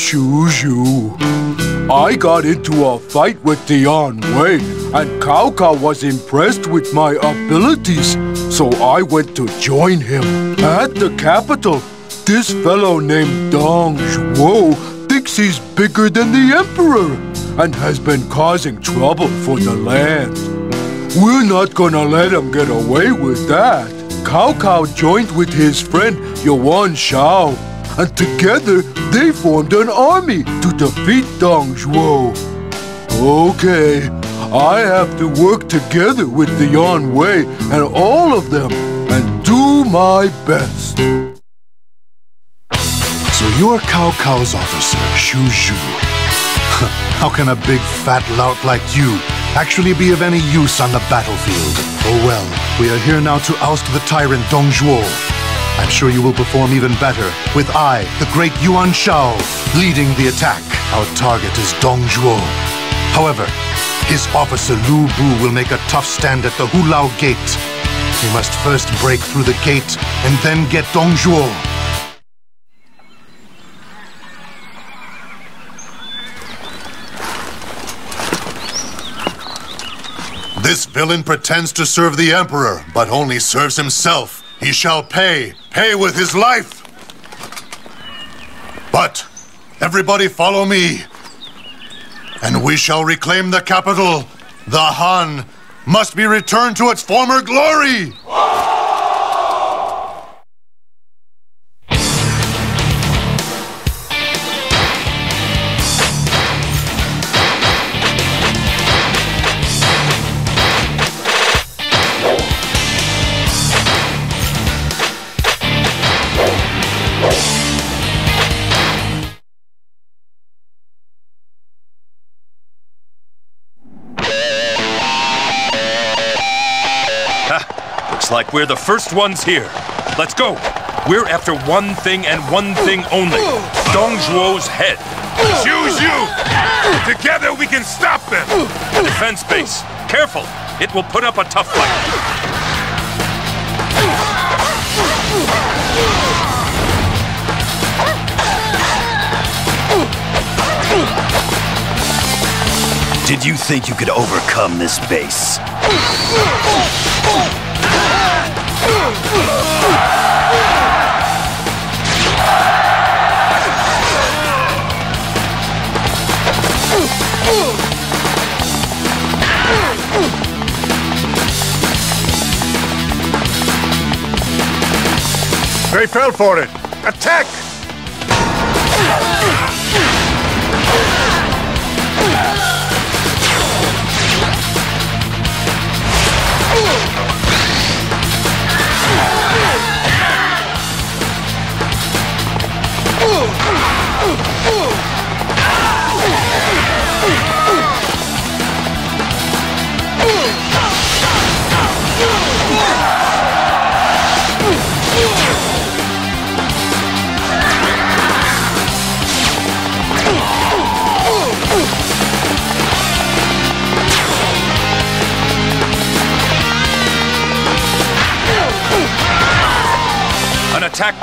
I'm I got into a fight with Dian Wei, and Cao Cao was impressed with my abilities, so I went to join him. At the capital, this fellow named Dong Zhuo thinks he's bigger than the Emperor and has been causing trouble for the land. We're not gonna let him get away with that. Cao Cao joined with his friend Yuan Shao, and together they formed an army to defeat Dong Zhuo. Okay, I have to work together with Dian Wei and all of them and do my best. So you're Cao Cao's officer, Xu Zhu. How can a big fat lout like you actually be of any use on the battlefield? Oh well, we are here now to oust the tyrant Dong Zhuo. I'm sure you will perform even better with I, the great Yuan Shao, leading the attack. Our target is Dong Zhuo. However, his officer Lu Bu will make a tough stand at the Hulao Gate. We must first break through the gate and then get Dong Zhuo. This villain pretends to serve the Emperor, but only serves himself. He shall pay, pay with his life. But everybody follow me, and we shall reclaim the capital. The Han must be returned to its former glory. We're the first ones here. Let's go. We're after one thing and one thing only. Dong Zhuo's head. Choose you! Together we can stop them! Defense base. Careful. It will put up a tough fight. Did you think you could overcome this base? They fell for it! Attack!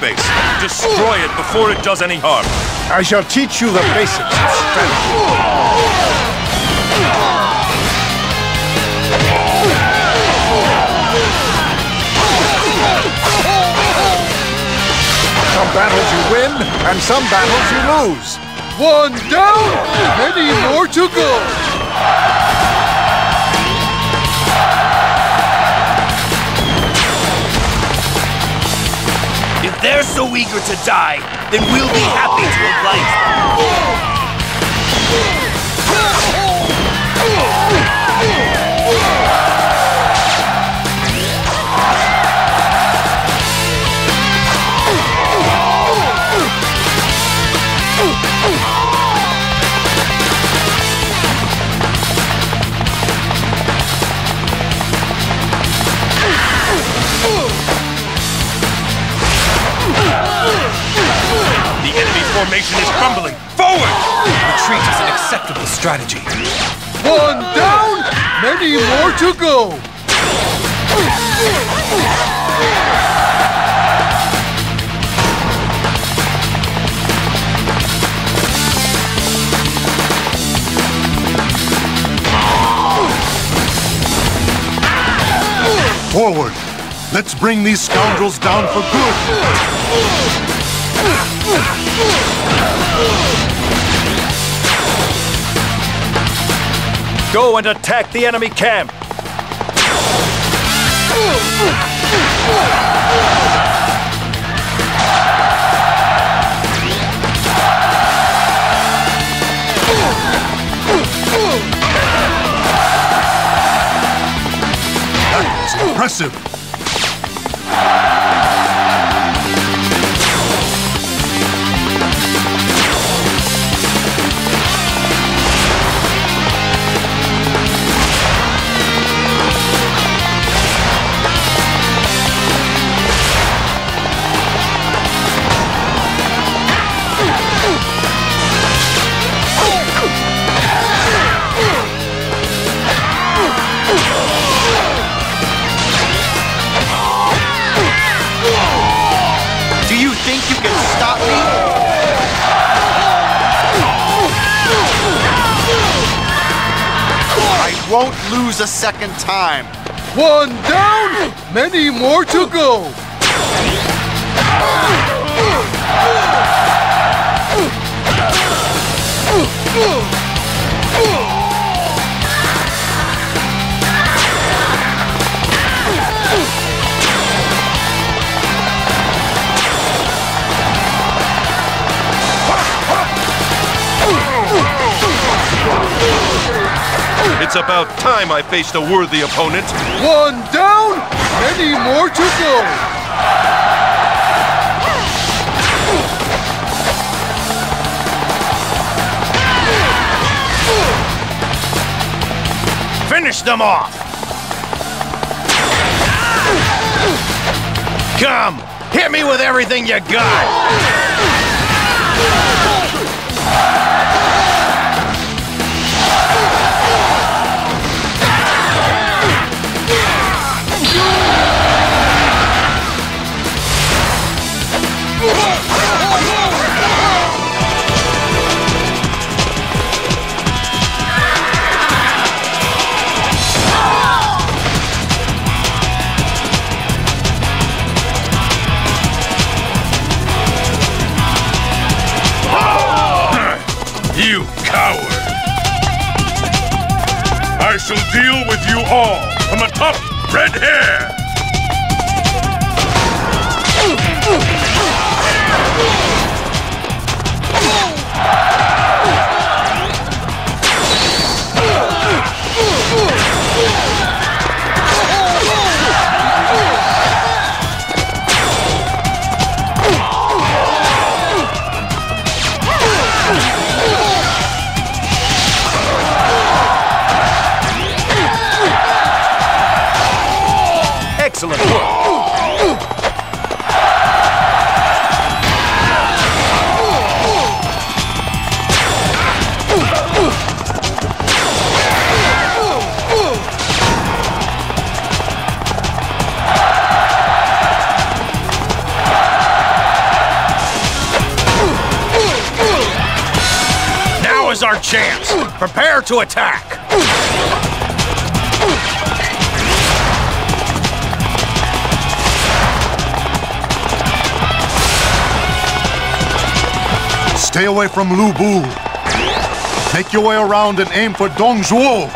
An attack base. Destroy it before it does any harm. I shall teach you the basics of strategy. Some battles you win, and some battles you lose. One down, many more to go. They're so eager to die, then we'll be happy to oblige. formation is crumbling. Forward! Retreat is an acceptable strategy. One down, many more to go. Forward! Let's bring these scoundrels down for good! Go and attack the enemy camp! Impressive! I won't lose a second time. One down, many more to go. It's about time I faced a worthy opponent. One down, many more to go. Finish them off! Come! Hit me with everything you got! All from atop Red Hare! Chance! Prepare to attack! Stay away from Lu Bu. Make your way around and aim for Dong Zhuo.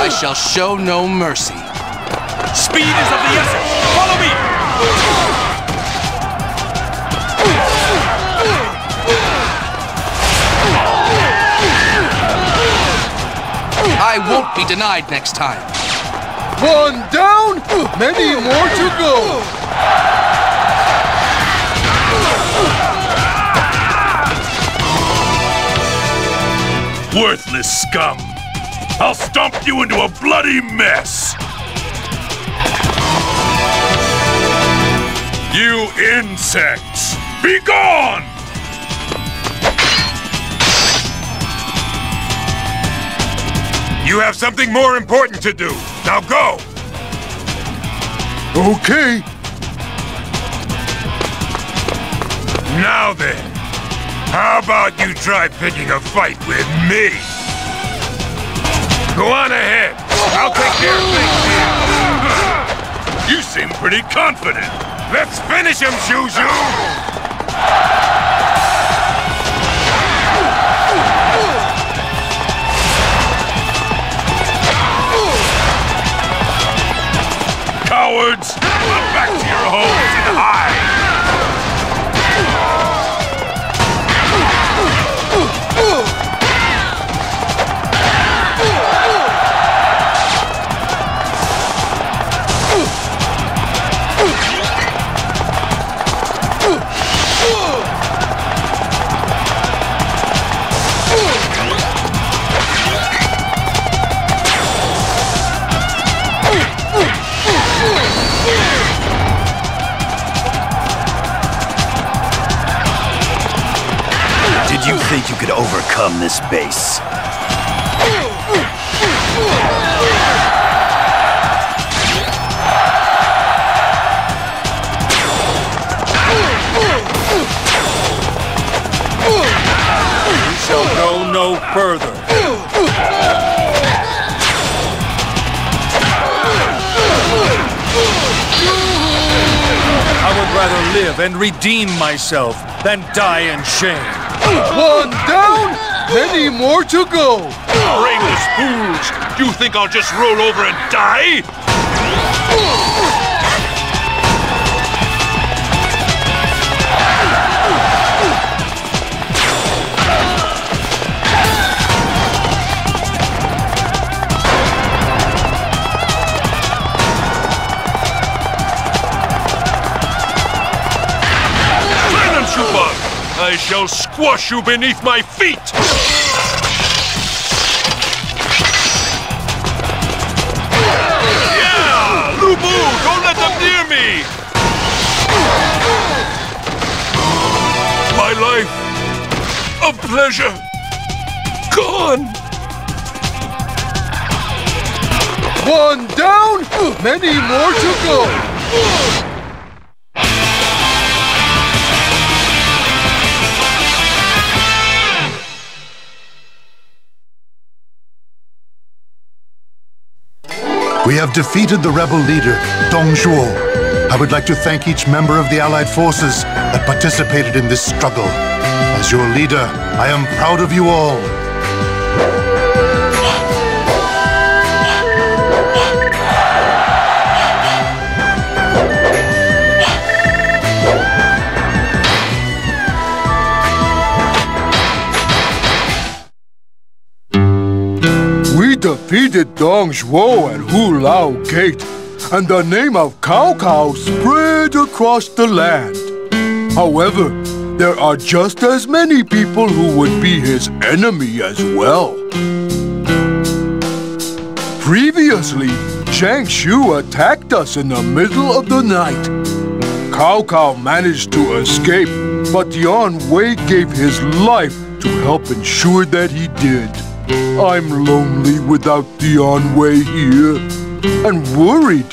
I shall show no mercy. Speed is of the essence! Follow me! I won't be denied next time. One down, many more to go. Worthless scum! I'll stomp you into a bloody mess! You insects! Be gone! You have something more important to do. Now go! Okay, Now then, how about you try picking a fight with me? Go on ahead. I'll take care of things here. You seem pretty confident. Let's finish him, Xu Zhu! Back think you could overcome this base? Shall go no further. I would rather live and redeem myself than die in shame. One down, many more to go. Brainless fools! Do you think I'll just roll over and die? I shall squash you beneath my feet! Yeah! Lubu, don't let them near me! My life of pleasure gone! One down, many more to go. Have defeated the rebel leader, Dong Zhuo. I would like to thank each member of the Allied forces that participated in this struggle. As your leader, I am proud of you all. Defeated Dong Zhuo at Hu Lao Gate, and the name of Cao Cao spread across the land. However, there are just as many people who would be his enemy as well. Previously, Zhang Xiu attacked us in the middle of the night. Cao Cao managed to escape, but Dian Wei gave his life to help ensure that he did. I'm lonely without Dian Wei here, and worried.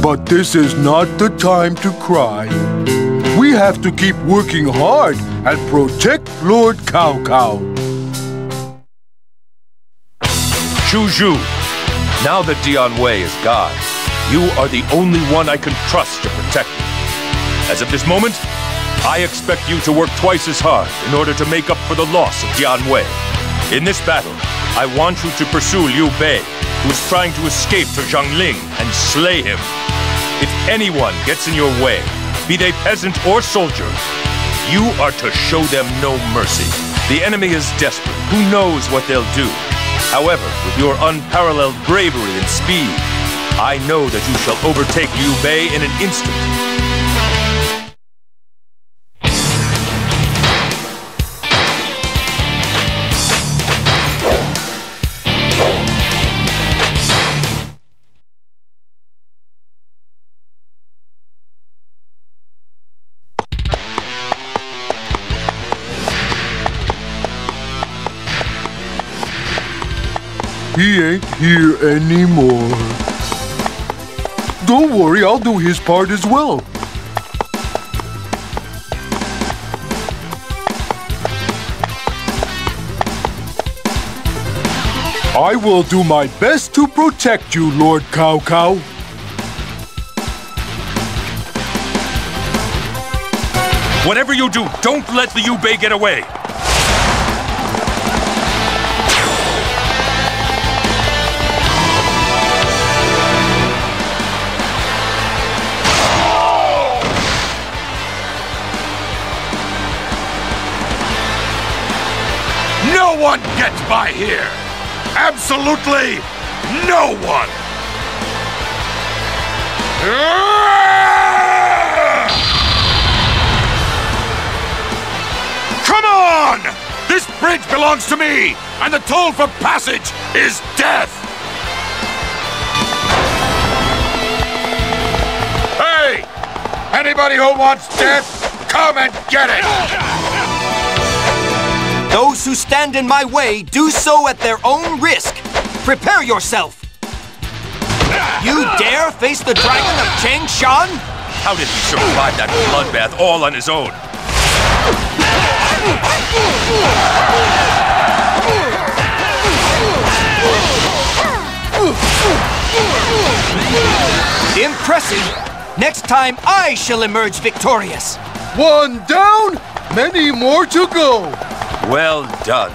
But this is not the time to cry. We have to keep working hard and protect Lord Cao Cao. Xu Zhu, now that Dian Wei is gone, you are the only one I can trust to protect me. As of this moment, I expect you to work twice as hard in order to make up for the loss of Dian Wei. In this battle, I want you to pursue Liu Bei, who is trying to escape to Jiangling, and slay him. If anyone gets in your way, be they peasant or soldier, you are to show them no mercy. The enemy is desperate. Who knows what they'll do? However, with your unparalleled bravery and speed, I know that you shall overtake Liu Bei in an instant. He ain't here anymore. Don't worry, I'll do his part as well. I will do my best to protect you, Lord Cao Cao. Whatever you do, don't let the Liu Bei get away. No one gets by here! Absolutely no one! Come on! This bridge belongs to me, and the toll for passage is death! Hey! Anybody who wants death, come and get it! Those who stand in my way do so at their own risk. Prepare yourself. You dare face the dragon of Chang Shan? How did he survive that bloodbath all on his own? Impressive. Next time I shall emerge victorious. One down, many more to go. Well done.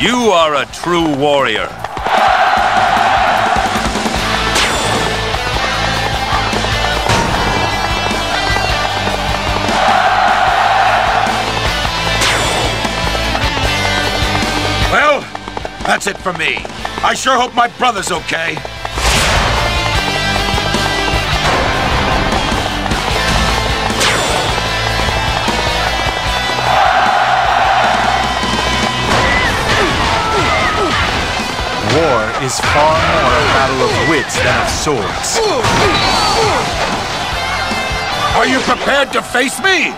You are a true warrior. Well, that's it for me. I sure hope my brother's okay. Is far more a battle of wits than of swords. Are you prepared to face me?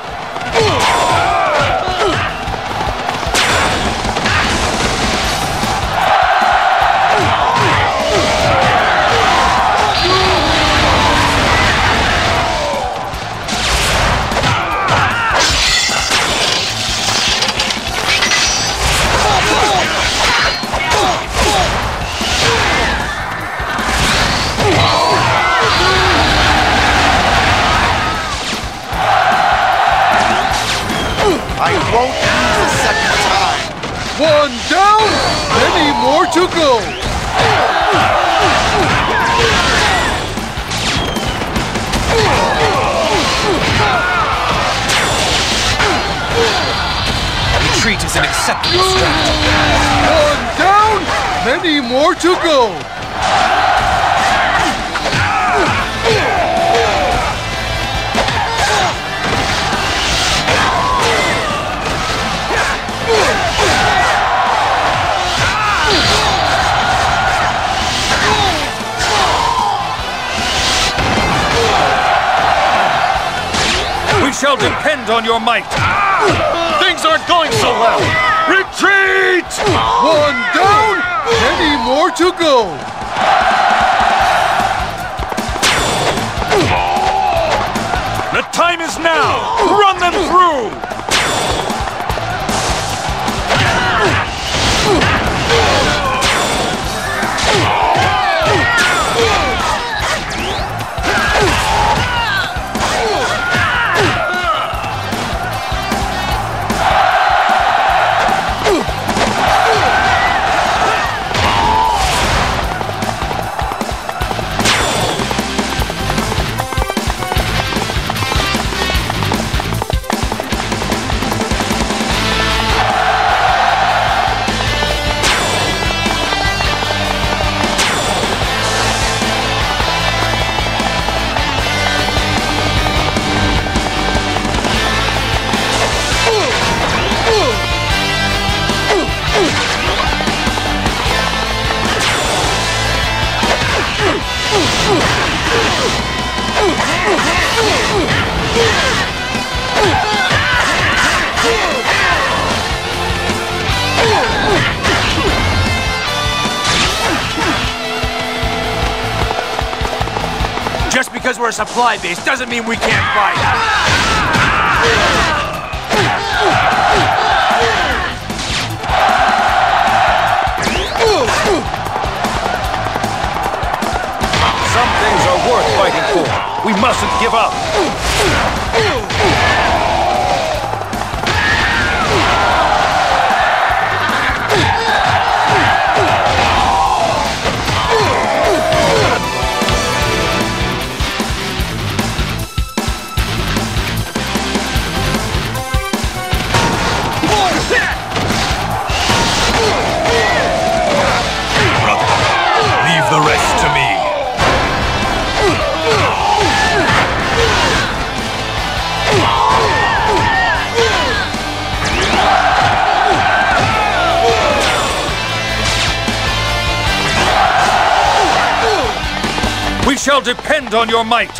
To go. Retreat is an acceptable strategy. One down, many more to go. Shall depend on your might. Things aren't going so well. Retreat! One down, many more to go. The time is now. Run them through. we're supply base doesn't mean we can't fight. Some things are worth fighting for. We mustn't give up. Shall depend on your might!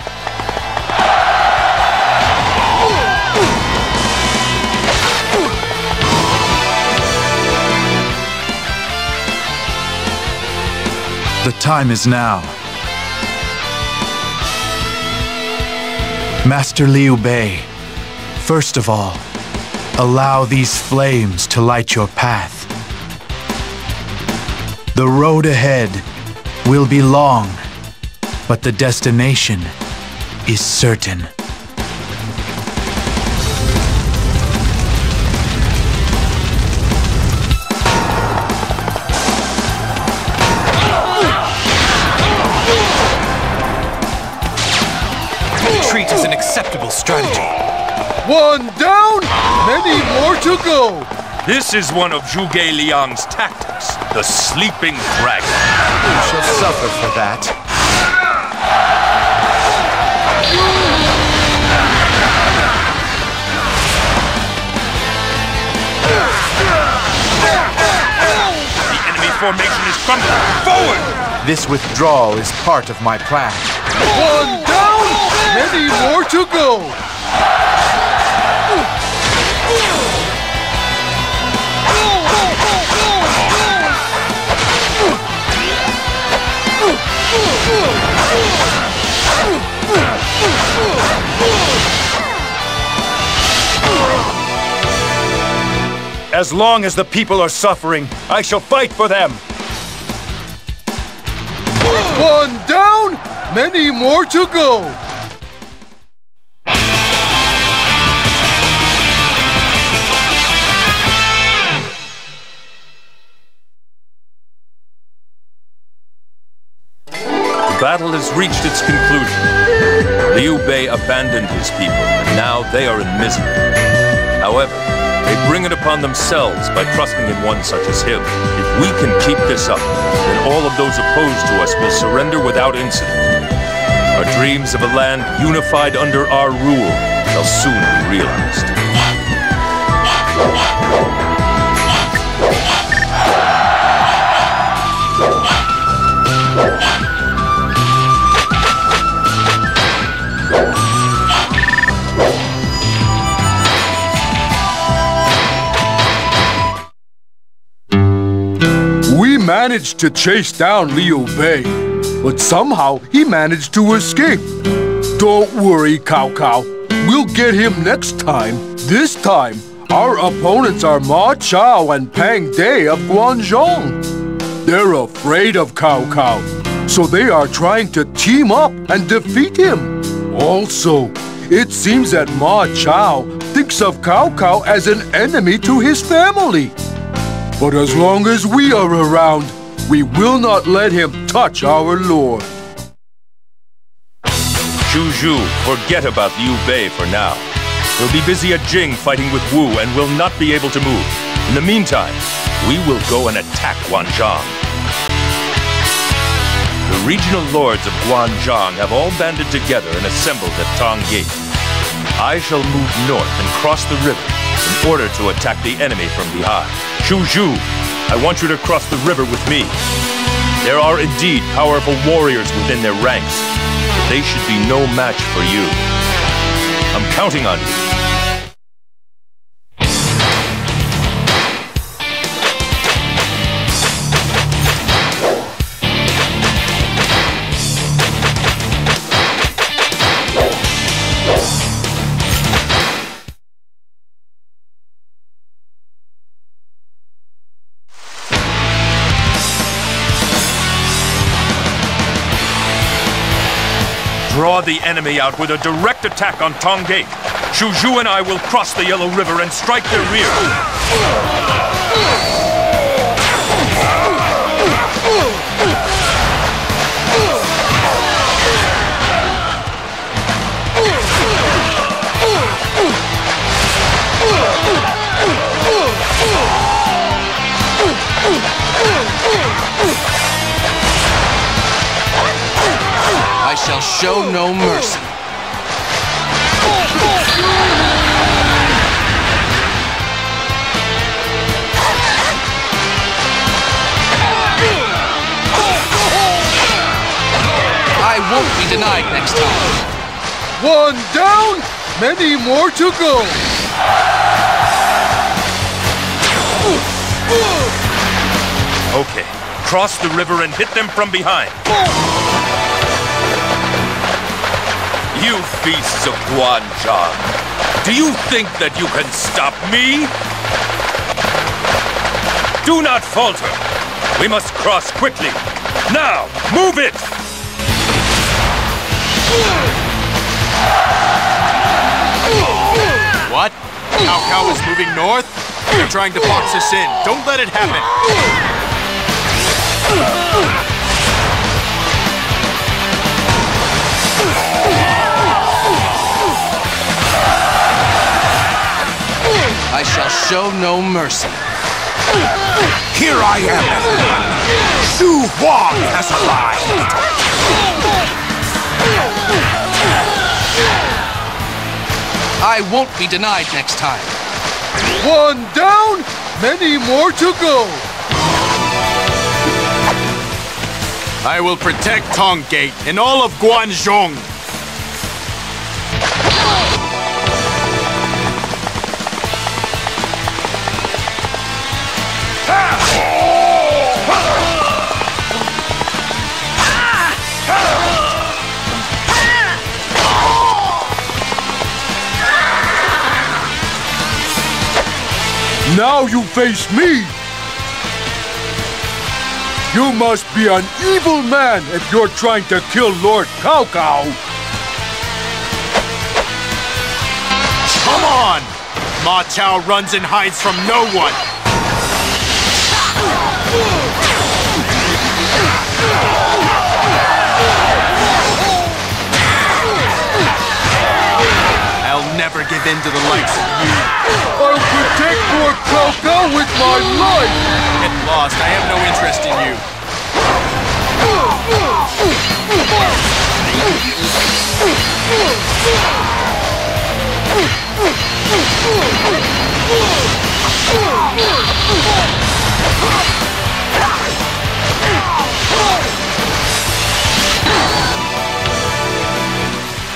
The time is now. Master Liu Bei, first of all, allow these flames to light your path. The road ahead will be long, but the destination is certain. Retreat is an acceptable strategy. One down, many more to go. This is one of Zhuge Liang's tactics, the sleeping dragon. You shall suffer for that. The enemy formation is crumbling. Forward! This withdrawal is part of my plan. One down, many more to go. As long as the people are suffering, I shall fight for them. One down, many more to go. The battle has reached its conclusion. Liu Bei abandoned his people, and now they are in misery. However, they bring it upon themselves by trusting in one such as him. If we can keep this up, then all of those opposed to us will surrender without incident. Our dreams of a land unified under our rule shall soon be realized. We managed to chase down Liu Bei, but somehow he managed to escape. Don't worry, Cao Cao. We'll get him next time. This time, our opponents are Ma Chao and Pang De of Guanzhong. They're afraid of Cao Cao, so they are trying to team up and defeat him. Also, it seems that Ma Chao thinks of Cao Cao as an enemy to his family. But as long as we are around, we will not let him touch our lord. Zhu, forget about Liu Bei for now. He'll be busy at Jing fighting with Wu and will not be able to move. In the meantime, we will go and attack Guanzhong. The regional lords of Guanzhong have all banded together and assembled at Tong Gate. I shall move north and cross the river in order to attack the enemy from behind. Zhu, I want you to cross the river with me. There are indeed powerful warriors within their ranks, but they should be no match for you. I'm counting on you. Draw the enemy out with a direct attack on Tong Gate. Xu Zhu and I will cross the Yellow River and strike their rear. Shall show no mercy. I won't be denied next time. One down, many more to go. Okay, cross the river and hit them from behind. You beasts of Guanzhong, do you think that you can stop me? Do not falter. We must cross quickly. Now, move it! What? Cao Cao is moving north? They're trying to box us in. Don't let it happen. I shall show no mercy. Here I am, everyone. Xu Huang has arrived. I won't be denied next time. One down, many more to go. I will protect Tong Gate and all of Guanzhong. Now you face me. You must be an evil man if you're trying to kill Lord Cao Cao. Come on! Ma Chao runs and hides from no one. Give in to the likes of you. I'll protect Lord Cao with my life. Get lost. I have no interest in you.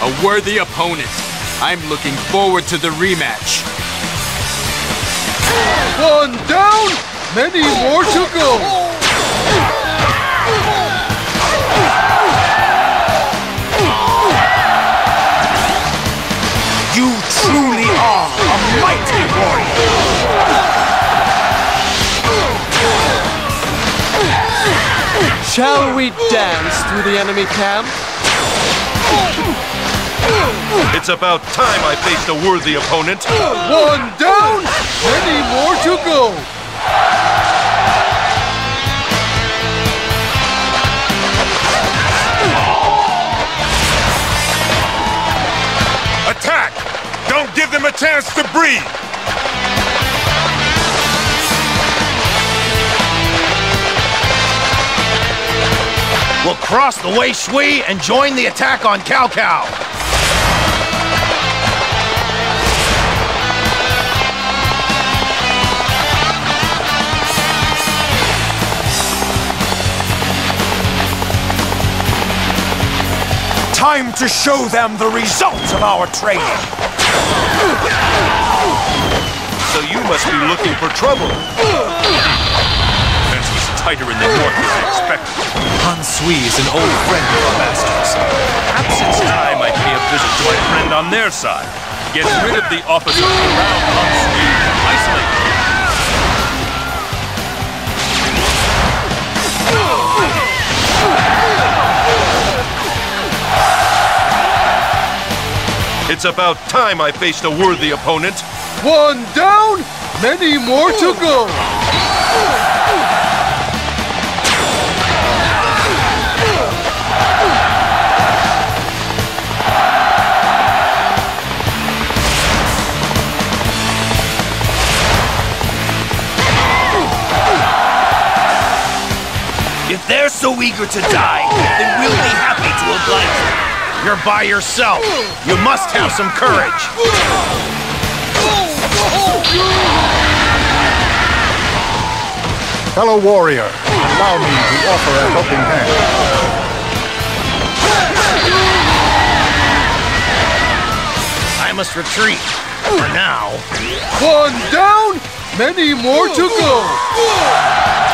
A worthy opponent. I'm looking forward to the rematch. One down, many more to go. You truly are a mighty warrior. Shall we dance through the enemy camp? It's about time I faced a worthy opponent. One down, many more to go. Attack! Don't give them a chance to breathe. We'll cross the Wei Shui and join the attack on Cao Cao. Time to show them the results of our training. So you must be looking for trouble. Fence was tighter in the north than I expected. Han Sui is an old friend of our master's. Perhaps it's time I pay a visit to my friend on their side. Get rid of the officers around Han Sui and isolate them. It's about time I faced a worthy opponent. One down, many more to go. If they're so eager to die, then we'll be happy to oblige them. You're by yourself. You must have some courage. Fellow warrior, allow me to offer a helping hand. I must retreat. For now. One down, many more to go.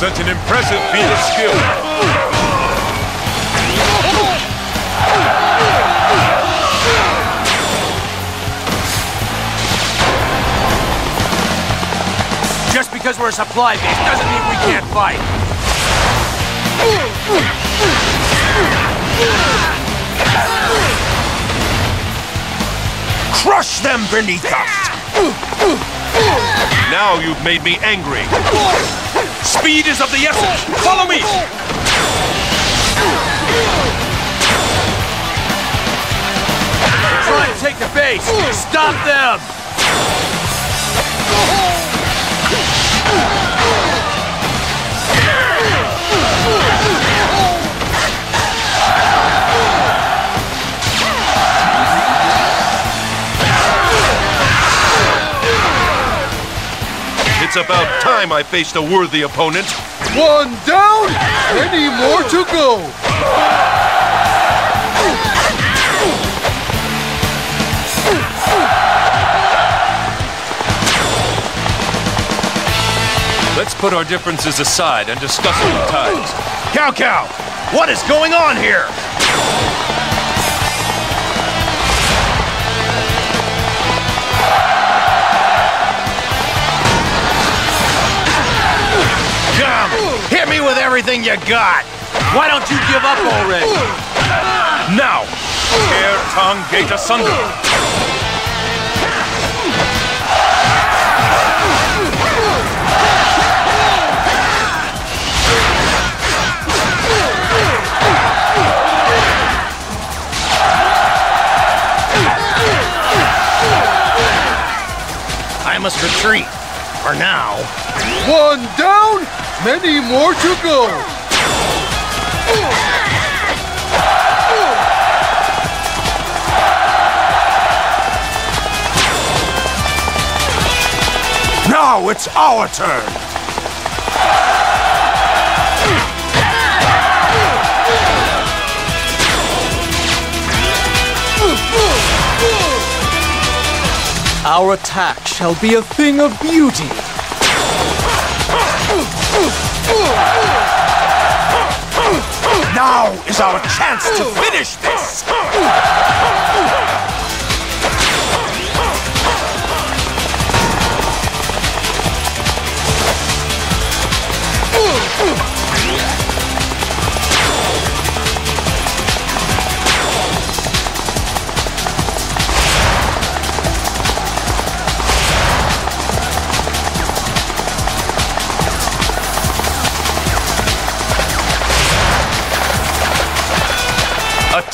Such an impressive feat of skill. Just because we're a supply base doesn't mean we can't fight. Crush them beneath us! Now you've made me angry. Speed is of the essence. Follow me. Try to take the base! Stop them! It's about time I faced a worthy opponent. One down, many more to go. Let's put our differences aside and discuss old times. Cao Cao, what is going on here? With everything you got. Why don't you give up already? Now, tear Tong Gate asunder. I must retreat. For now. One down, many more to go. Now it's our turn. Our attack shall be a thing of beauty. Now is our chance to finish this.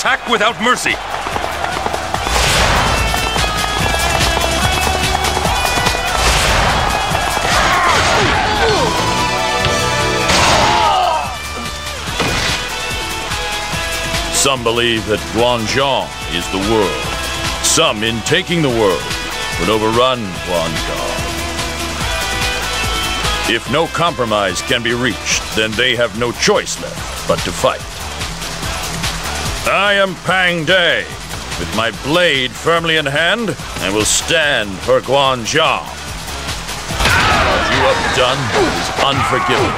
Attack without mercy. Some believe that Guanzhong is the world. Some, in taking the world, would overrun Guanzhong. If no compromise can be reached, then they have no choice left but to fight. I am Pang De. With my blade firmly in hand, I will stand for Guanzhong. What you have done is unforgivable.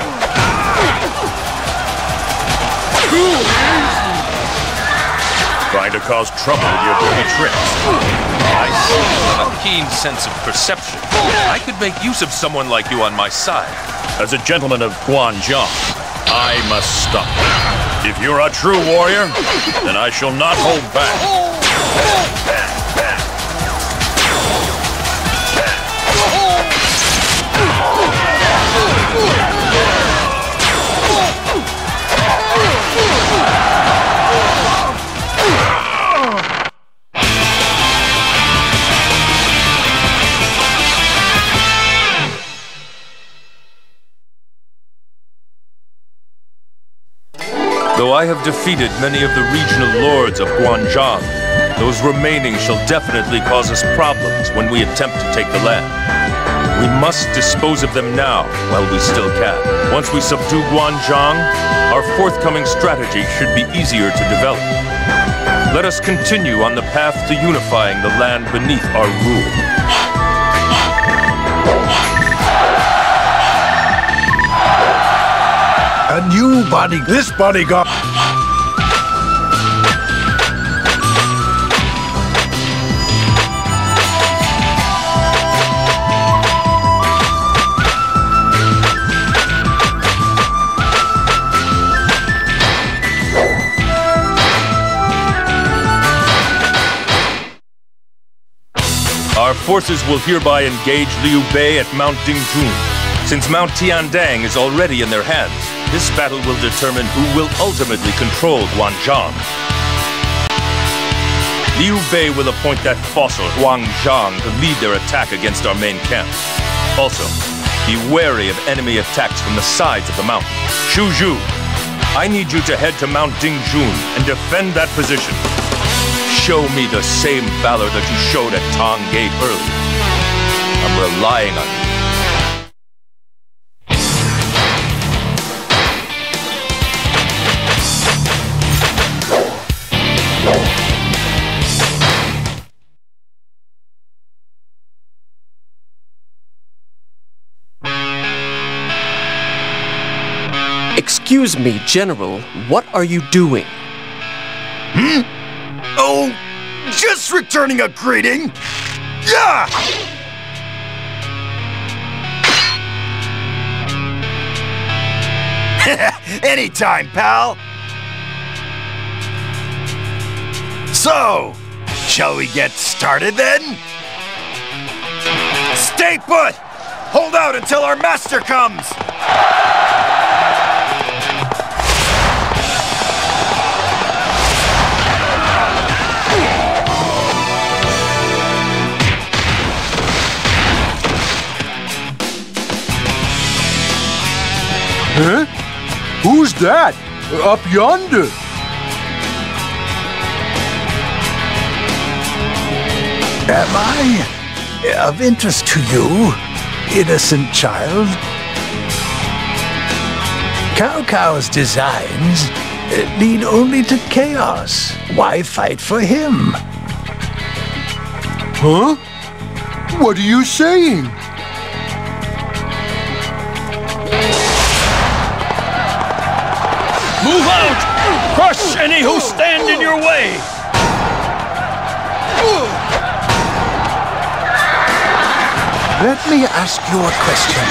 Trying to cause trouble with your dirty tricks. I see you have a keen sense of perception. I could make use of someone like you on my side. As a gentleman of Guanzhong, I must stop. If you're a true warrior, then I shall not hold back. I have defeated many of the regional lords of Guanzhong, those remaining shall definitely cause us problems when we attempt to take the land. We must dispose of them now while we still can. Once we subdue Guanzhong, our forthcoming strategy should be easier to develop. Let us continue on the path to unifying the land beneath our rule. A new body. This bodyguard. Forces will hereby engage Liu Bei at Mount Dingjun. Since Mount Tiandang is already in their hands, this battle will determine who will ultimately control Guanzhong. Liu Bei will appoint that fossil Huang Zhong to lead their attack against our main camp. Also, be wary of enemy attacks from the sides of the mountain. Xu Zhu, I need you to head to Mount Dingjun and defend that position. Show me the same valor that you showed at Tong Gate earlier. I'm relying on you. Excuse me, General, what are you doing? Hmm? Oh, just returning a greeting. Yeah! Anytime, pal. So, shall we get started then? Stay put! Hold out until our master comes! Huh? Who's that? Up yonder? Am I of interest to you, innocent child? Cao Cao's designs eh, lead only to chaos. Why fight for him? Huh? What are you saying? Move out! Crush any who stand in your way! Let me ask you a question.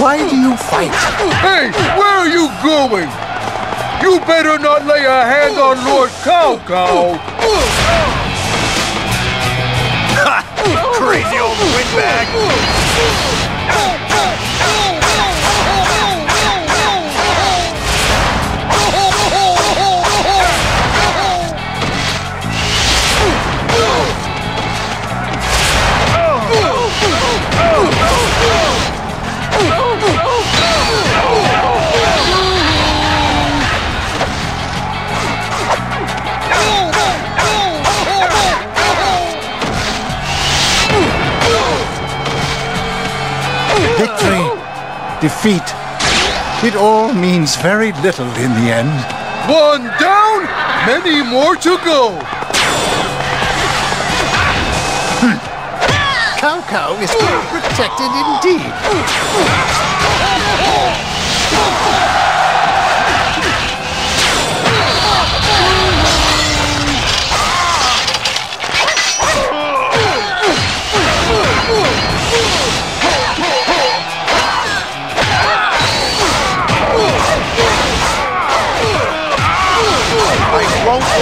Why do you fight? Hey, where are you going? You better not lay a hand on Lord Cao Cao. Crazy old windbag! Defeat. It all means very little in the end. One down, many more to go. Hmm. Cao Cao is well protected indeed.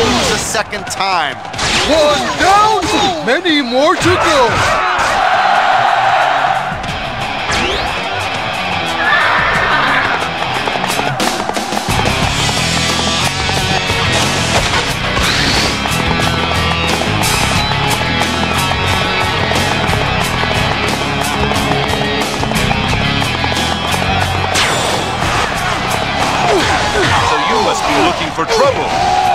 A second time. One down, many more to go. So you must be looking for trouble.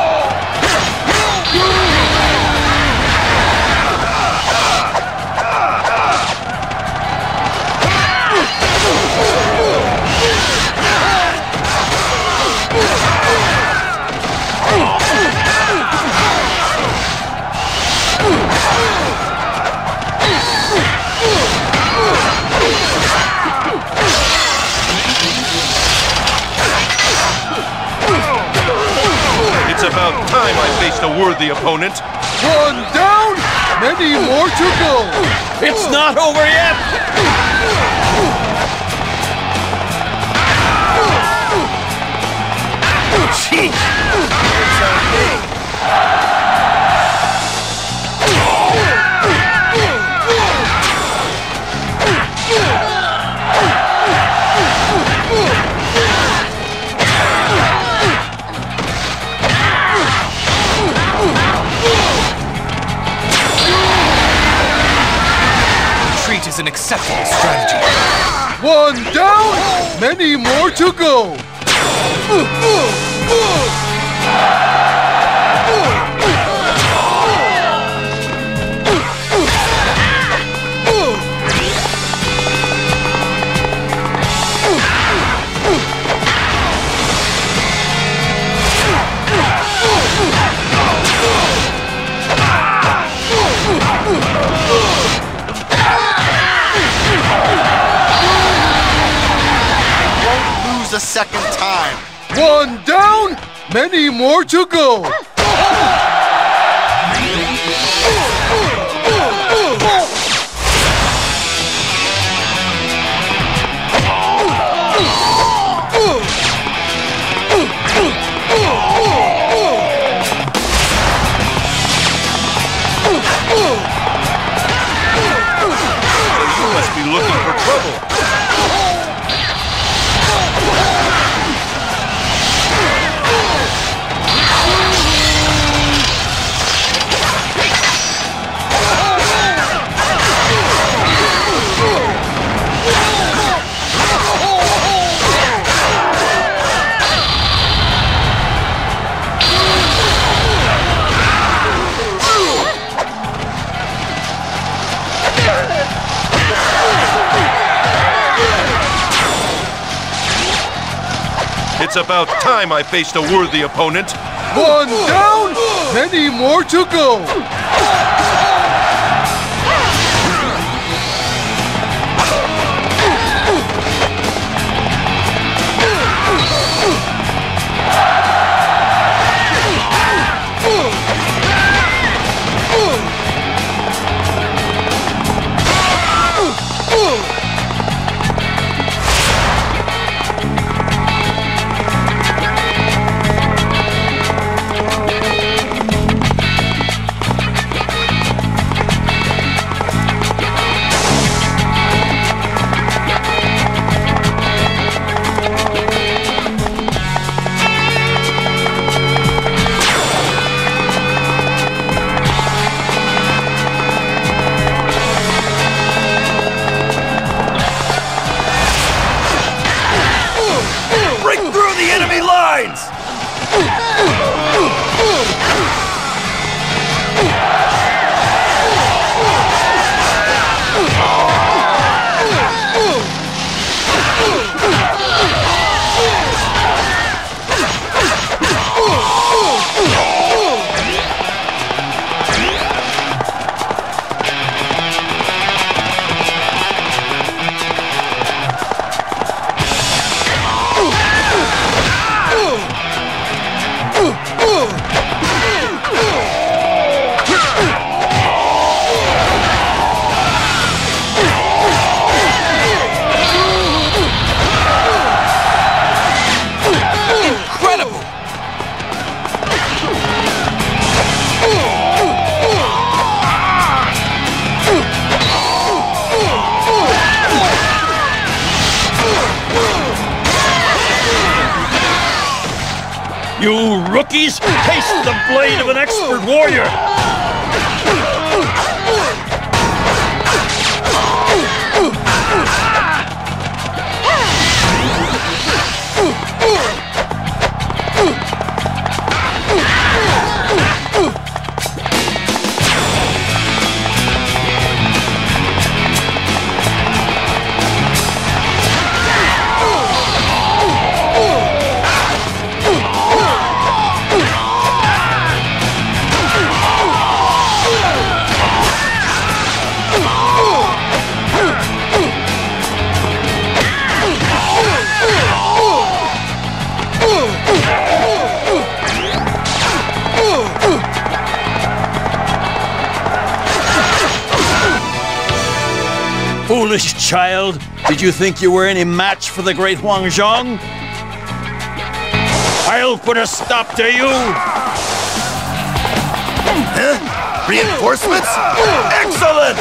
Faced a worthy opponent. One down, many more to go. It's not over yet. is an acceptable strategy. One down, many more to go. a time. One down, many more to go. It's about time I faced a worthy opponent. One down, many more to go. Foolish child, did you think you were any match for the great Huang Zhong? I'll put a stop to you! Huh? Reinforcements? Excellent!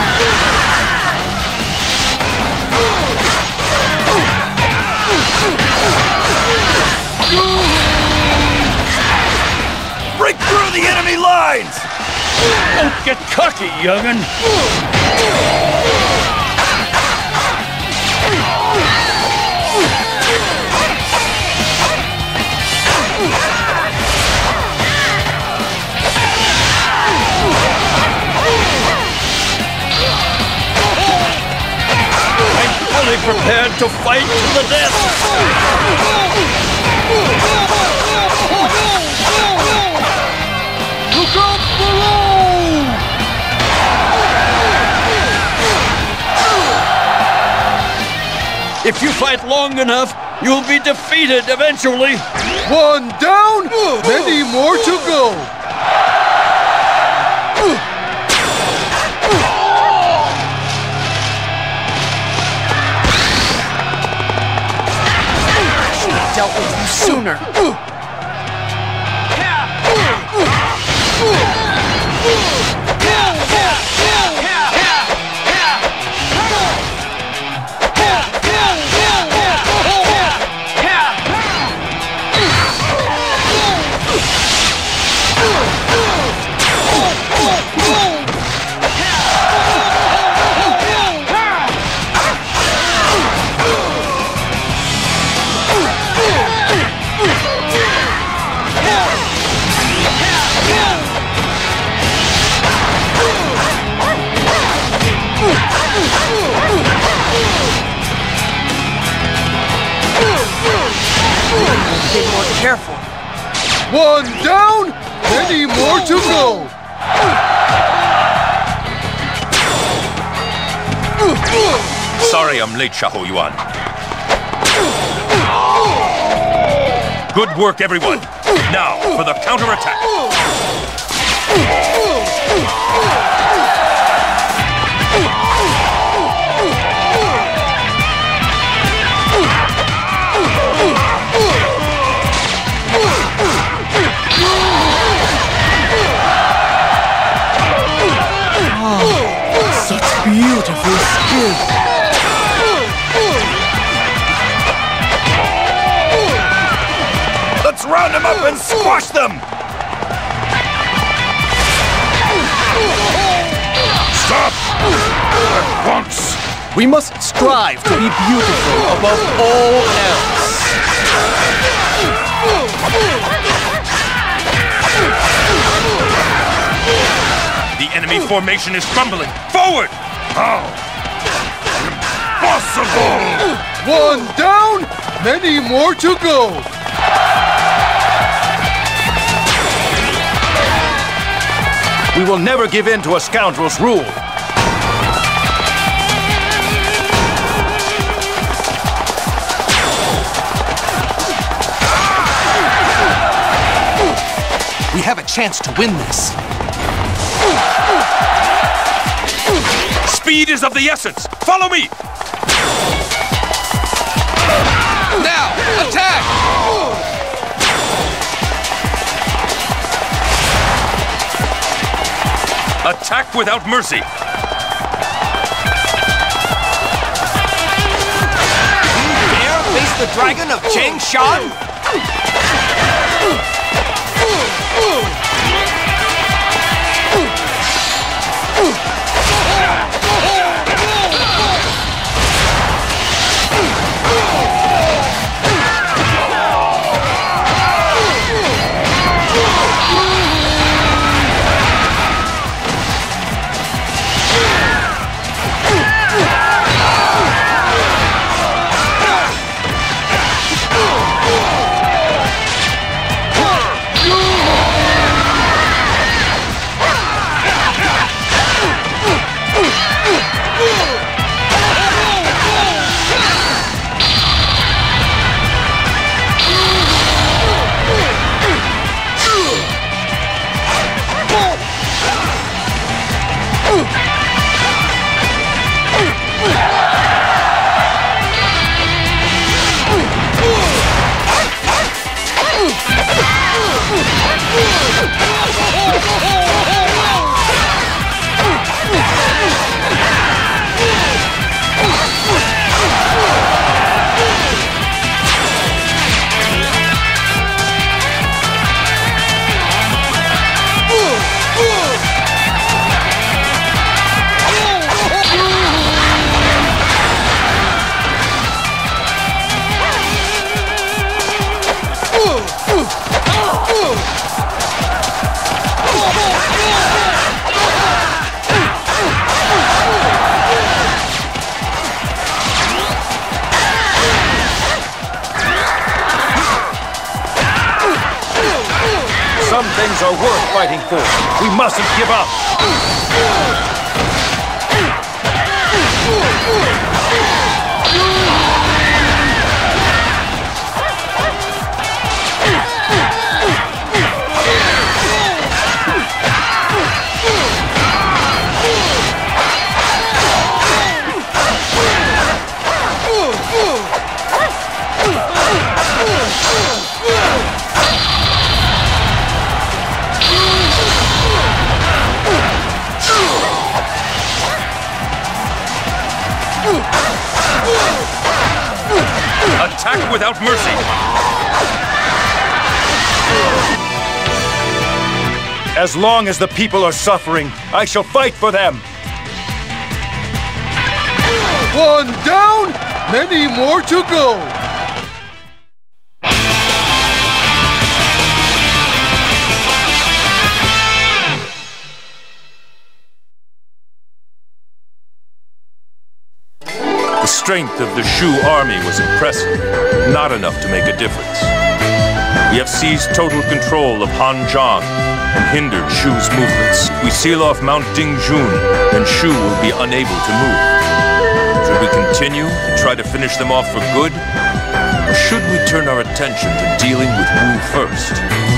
Break through the enemy lines! Don't get cocky, young'un! I'm fully prepared to fight to the death! If you fight long enough, you'll be defeated eventually. One down, many more to go. Dealt with you sooner. Careful. One down, many more to go. Sorry I'm late, Xiahou Yuan. Good work, everyone. Now, for the counterattack. Round them up and squash them! Stop! At once! We must strive to be beautiful above all else. The enemy formation is crumbling. Forward! How? Impossible! One down, many more to go. We will never give in to a scoundrel's rule. We have a chance to win this. Speed is of the essence. Follow me. Attack without mercy! Dare face the dragon of Chang Shan? Fighting for. We mustn't give up. Without mercy! As long as the people are suffering, I shall fight for them! One down, many more to go. Strength of the Shu army was impressive, not enough to make a difference. We have seized total control of Hanzhong and hindered Shu's movements. We seal off Mount Dingjun, and Shu will be unable to move. Should we continue and try to finish them off for good? Or should we turn our attention to dealing with Wu first?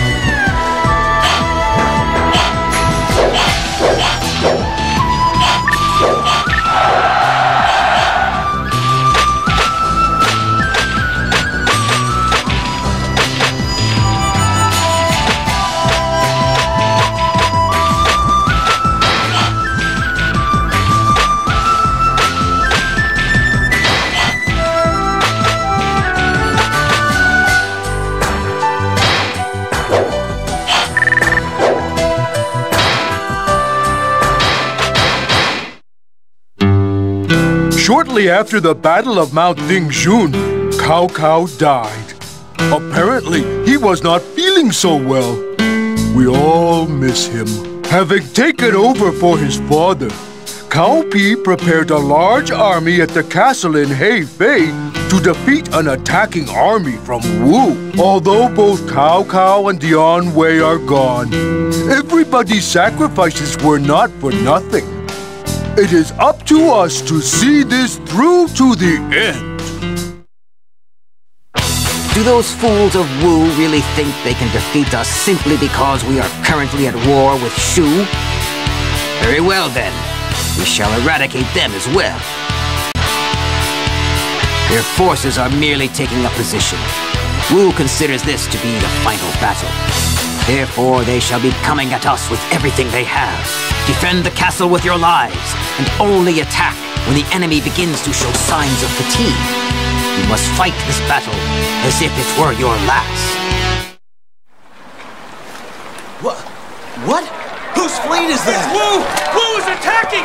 Shortly after the Battle of Mount Dingjun, Cao Cao died. Apparently, he was not feeling so well. We all miss him. Having taken over for his father, Cao Pi prepared a large army at the castle in Hefei to defeat an attacking army from Wu. Although both Cao Cao and Dian Wei are gone, everybody's sacrifices were not for nothing. It is up to us to see this through to the end. Do those fools of Wu really think they can defeat us simply because we are currently at war with Shu? Very well then. We shall eradicate them as well. Their forces are merely taking up position. Wu considers this to be the final battle. Therefore, they shall be coming at us with everything they have. Defend the castle with your lives, and only attack when the enemy begins to show signs of fatigue. You must fight this battle as if it were your last. What? What? Whose fleet is that? Wu! Wu is attacking!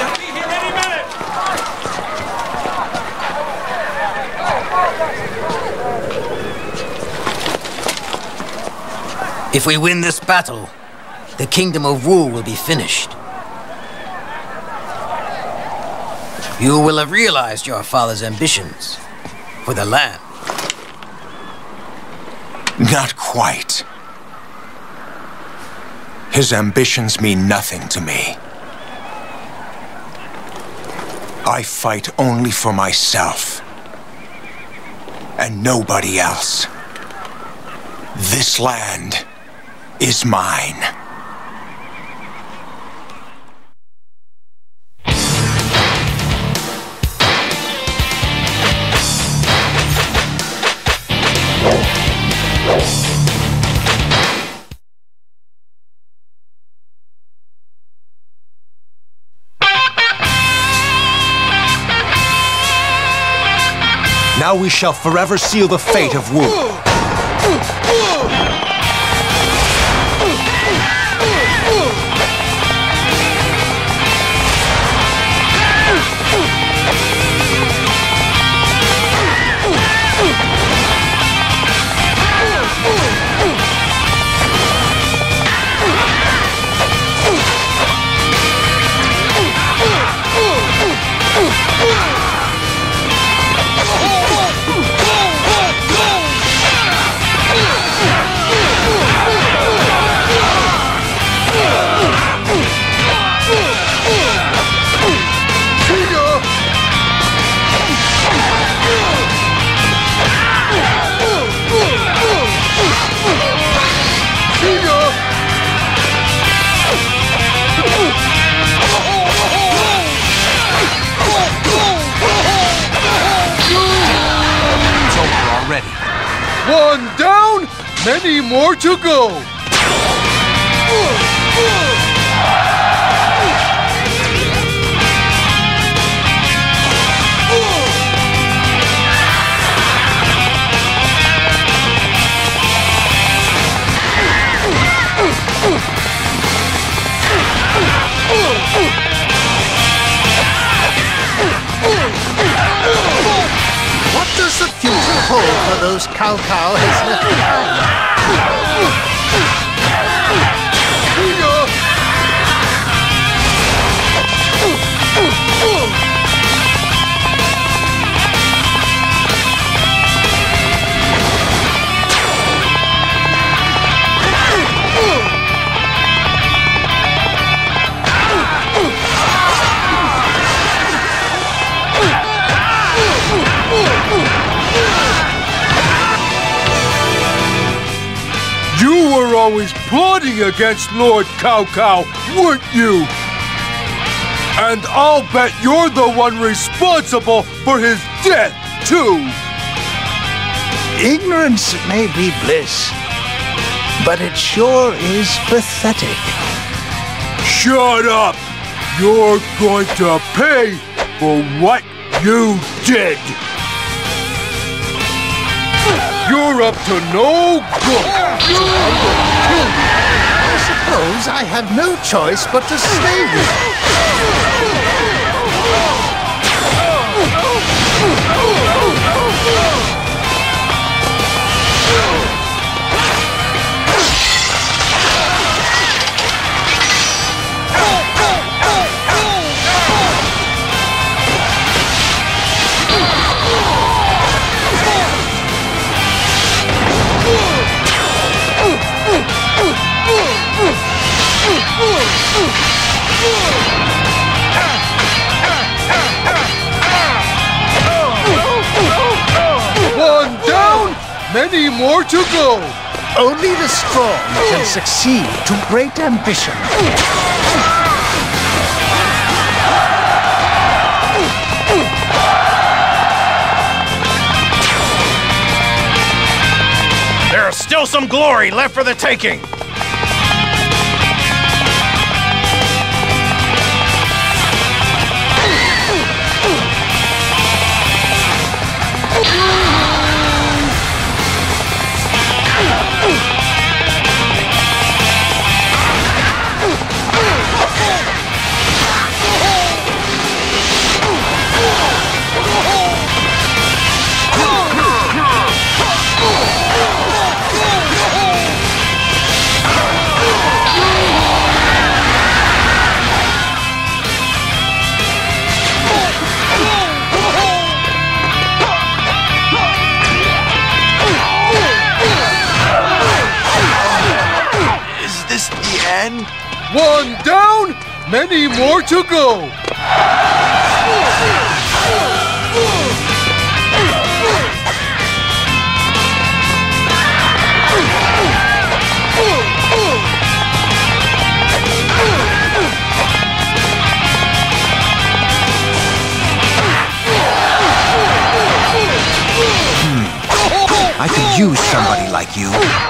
They'll be here any minute! If we win this battle, the kingdom of Wu will be finished. You will have realized your father's ambitions for the land. Not quite. His ambitions mean nothing to me. I fight only for myself. And nobody else. This land is mine. Now we shall forever seal the fate of Wu. Many more to go. Hold for those left behind? Always plotting against Lord Cao Cao, weren't you? And I'll bet you're the one responsible for his death, too. Ignorance may be bliss, but it sure is pathetic. Shut up! You're going to pay for what you did! You're up to no good! I suppose I have no choice but to stay with many more to go! Only the strong can succeed to great ambition. There is still some glory left for the taking. Many more to go! Hmm. I could use somebody like you.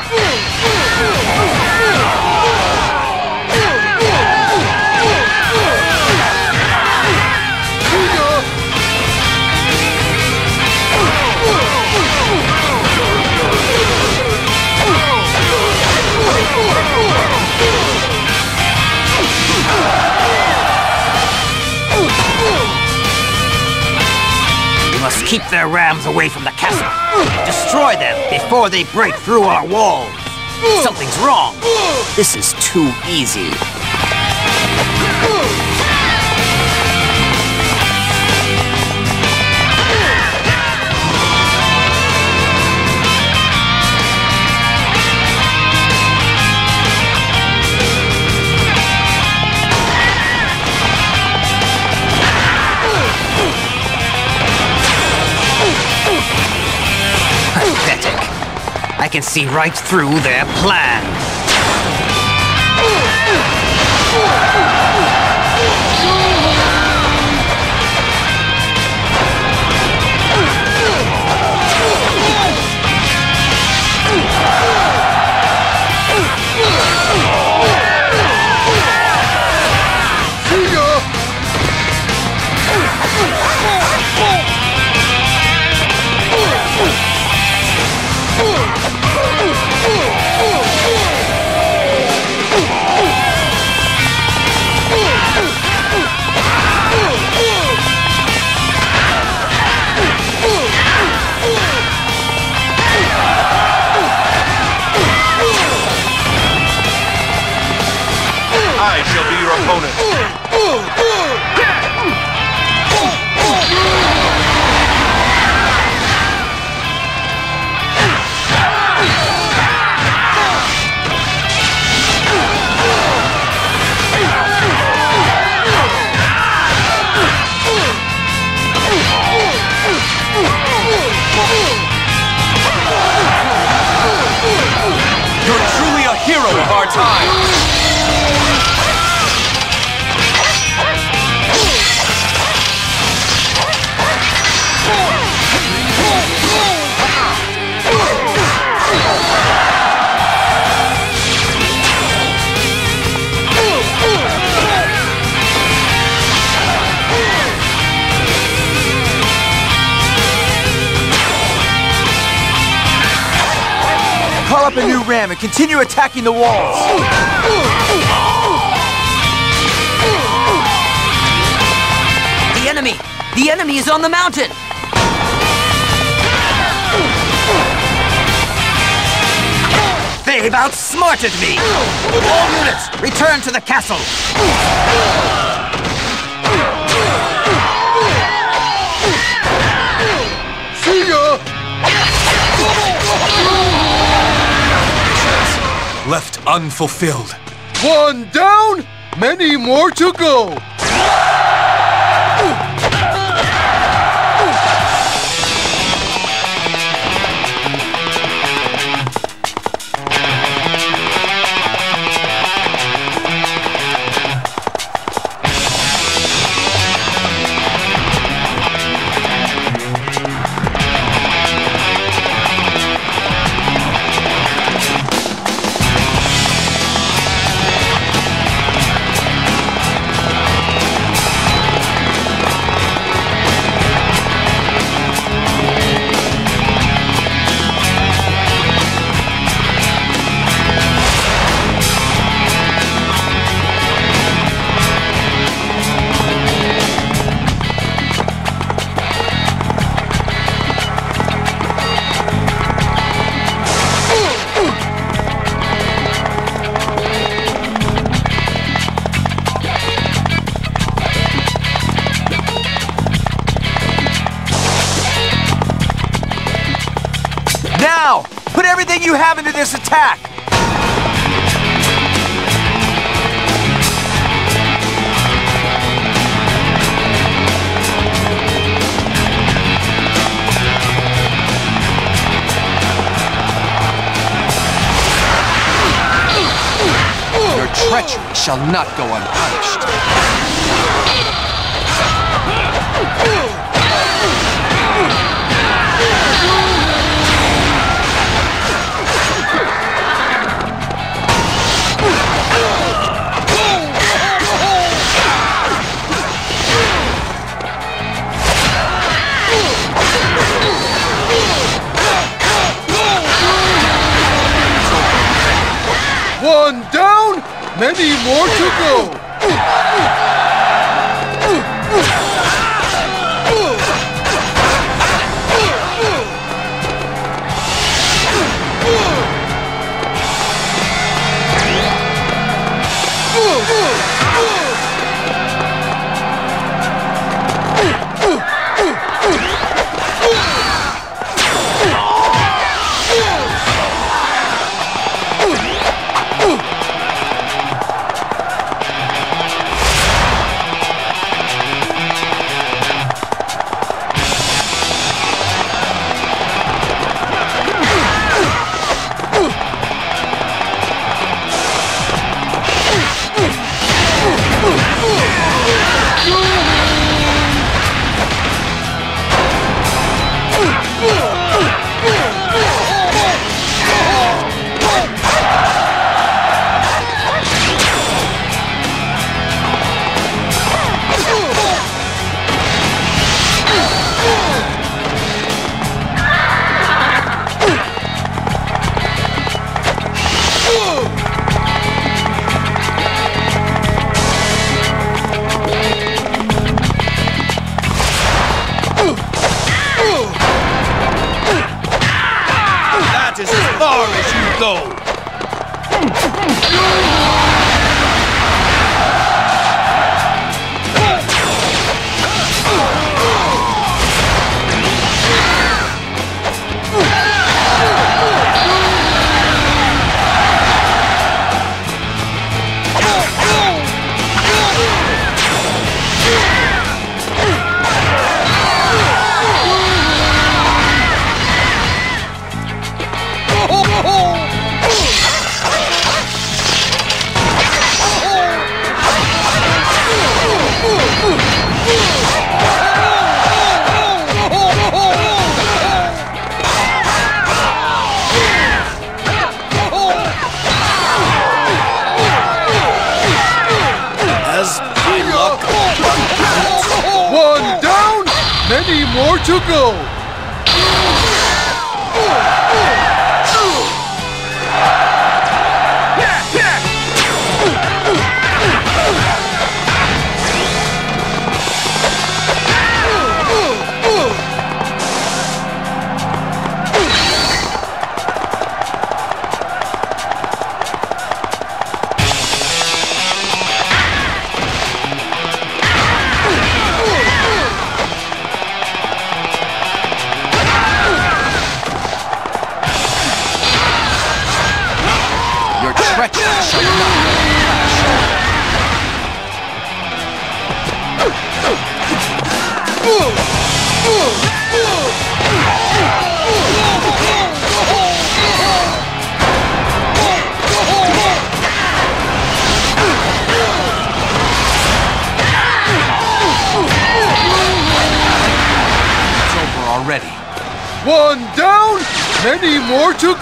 Keep their rams away from the castle. Destroy them before they break through our walls. Something's wrong. This is too easy. I can see right through their plan. Up a new ram and continue attacking the walls. The enemy! The enemy is on the mountain! They've outsmarted me! All units, return to the castle! Left unfulfilled. One down, many more to go! Shall not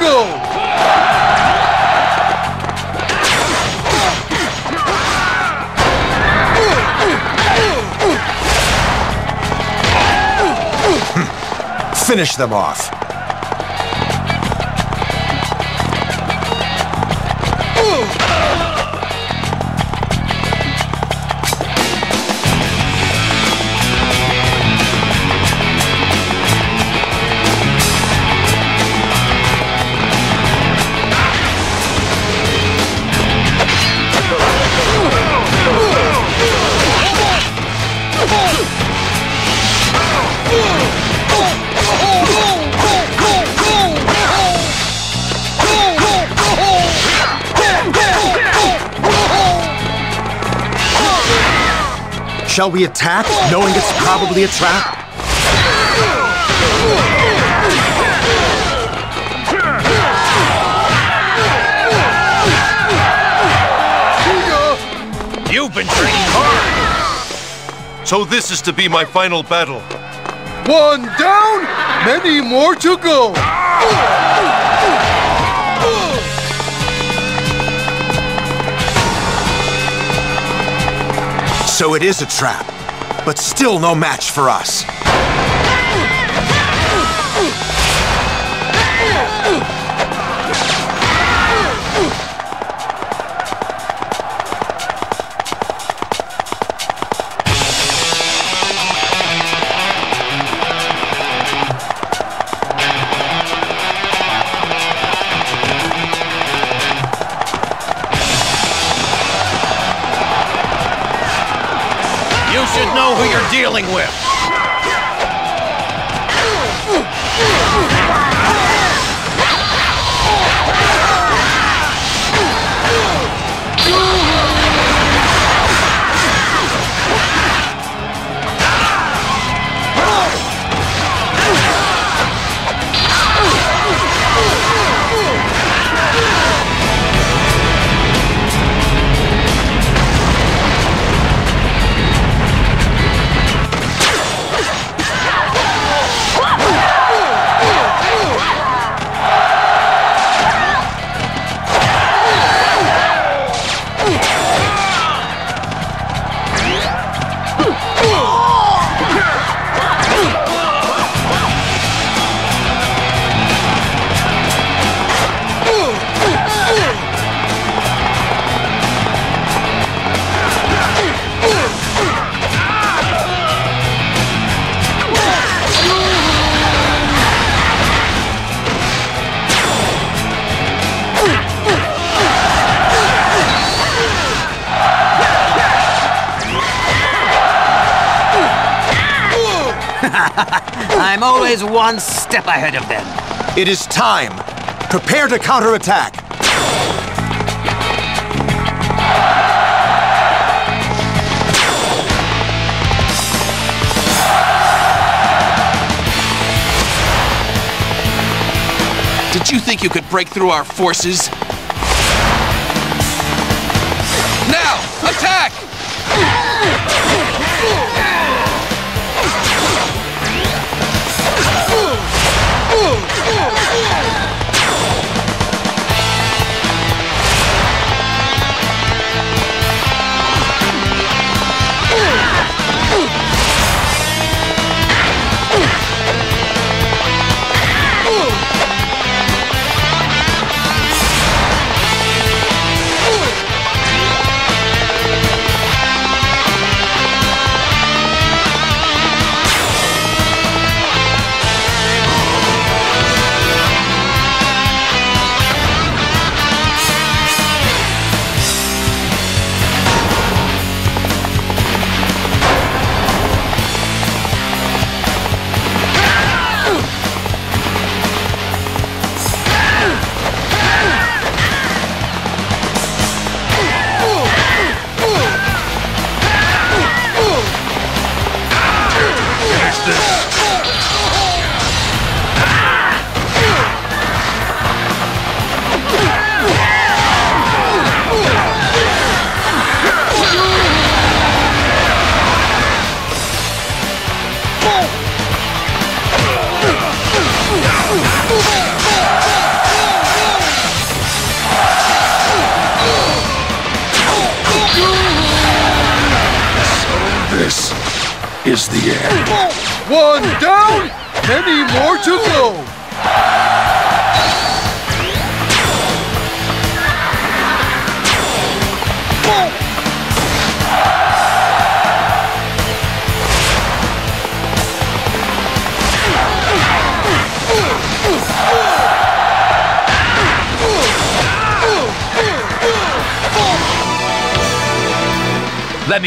go. Finish them off. Shall we attack, knowing it's probably a trap? You've been training hard! So this is to be my final battle. One down, many more to go! Ah! So it is a trap, but still no match for us. You should know who you're dealing with. I'm always one step ahead of them. It is time. Prepare to counterattack. Did you think you could break through our forces?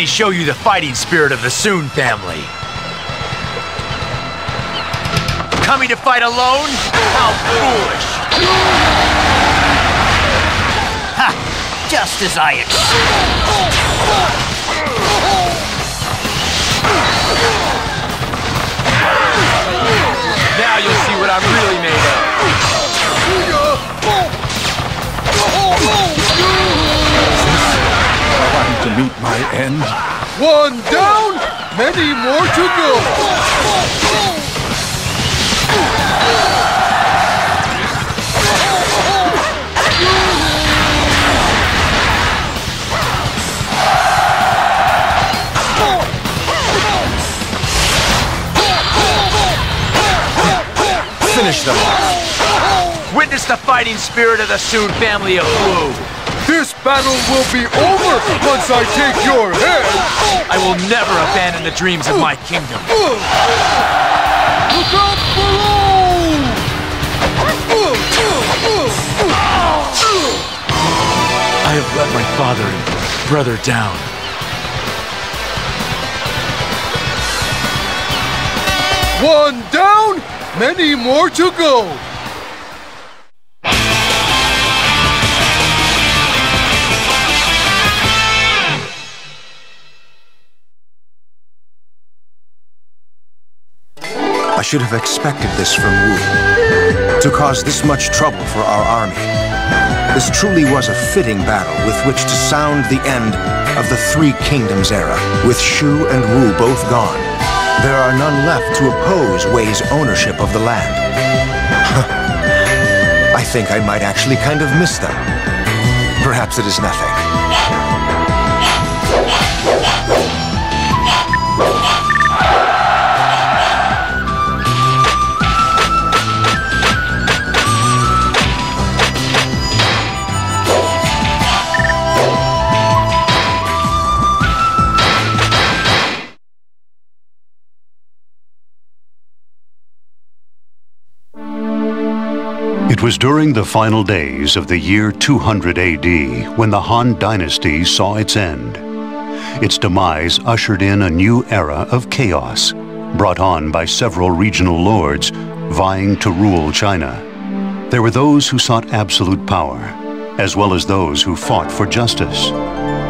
Show you the fighting spirit of the Soon family. Coming to fight alone? How foolish! Ha! Just as I expected. Now you'll see what I'm really made of. Trying to meet my end. One down, many more to go! Finish them off. Witness the fighting spirit of the Sun family of Wu. Battle will be over once I take your head! I will never abandon the dreams of my kingdom. Look out below! I have let my father and brother down. One down, many more to go! I should have expected this from Wu. To cause this much trouble for our army. This truly was a fitting battle with which to sound the end of the Three Kingdoms era. With Shu and Wu both gone, there are none left to oppose Wei's ownership of the land. I think I might actually kind of miss them. Perhaps it is nothing. During the final days of the year 200 AD when the Han Dynasty saw its end. Its demise ushered in a new era of chaos, brought on by several regional lords vying to rule China. There were those who sought absolute power, as well as those who fought for justice,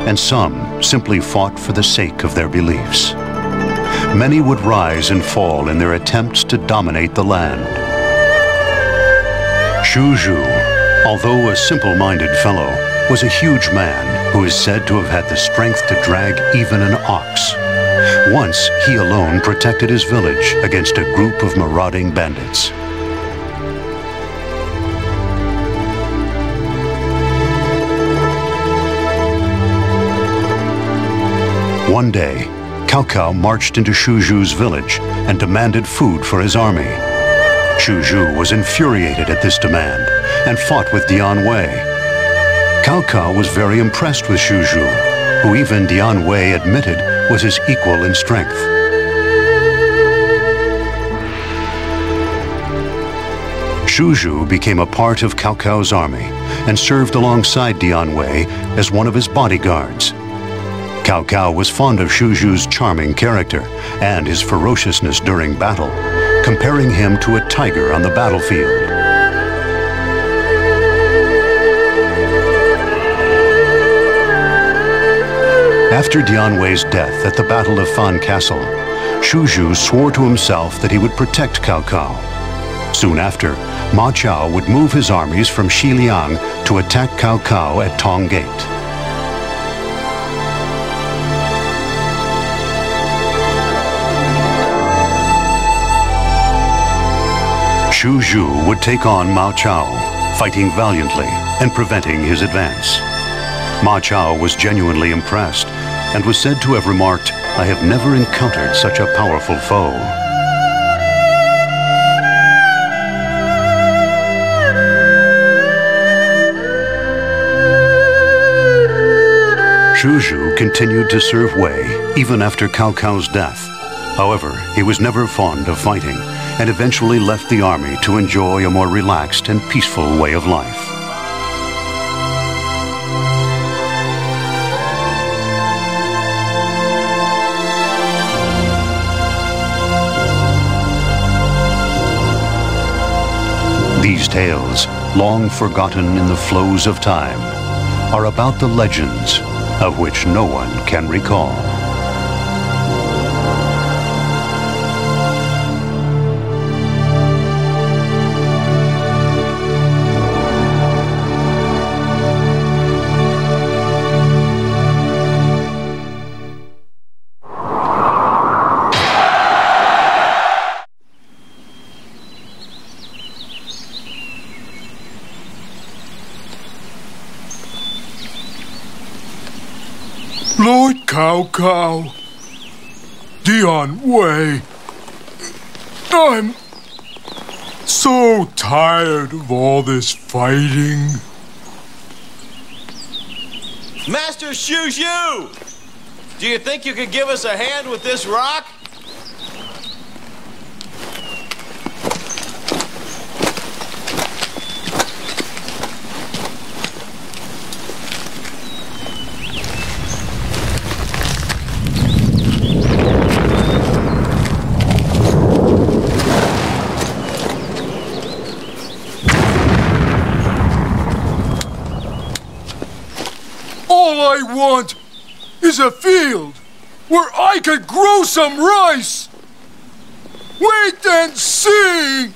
and some simply fought for the sake of their beliefs. Many would rise and fall in their attempts to dominate the land. Xu Zhu, although a simple-minded fellow, was a huge man who is said to have had the strength to drag even an ox. Once, he alone protected his village against a group of marauding bandits. One day, Cao Cao marched into Xu Zhu's village and demanded food for his army. Xu Zhu was infuriated at this demand and fought with Dian Wei. Cao Cao was very impressed with Xu Zhu, who even Dian Wei admitted was his equal in strength. Xu Zhu became a part of Cao Cao's army and served alongside Dian Wei as one of his bodyguards. Cao Cao was fond of Xu Zhu's charming character and his ferociousness during battle, comparing him to a tiger on the battlefield. After Dian Wei's death at the Battle of Wan Castle, Xu Zhu swore to himself that he would protect Cao Cao. Soon after, Ma Chao would move his armies from Xiliang to attack Cao Cao at Tong Gate. Xu Zhu would take on Ma Chao, fighting valiantly and preventing his advance. Ma Chao was genuinely impressed and was said to have remarked, I have never encountered such a powerful foe. Xu Zhu continued to serve Wei even after Cao Cao's death. However, he was never fond of fighting and eventually left the army to enjoy a more relaxed and peaceful way of life. These tales, long forgotten in the flows of time, are about the legends of which no one can recall. Cao Cao, way. I'm so tired of all this fighting. Master Xu Zhu! Do you think you could give us a hand with this rock? All I want a field where I could grow some rice. Wait and see!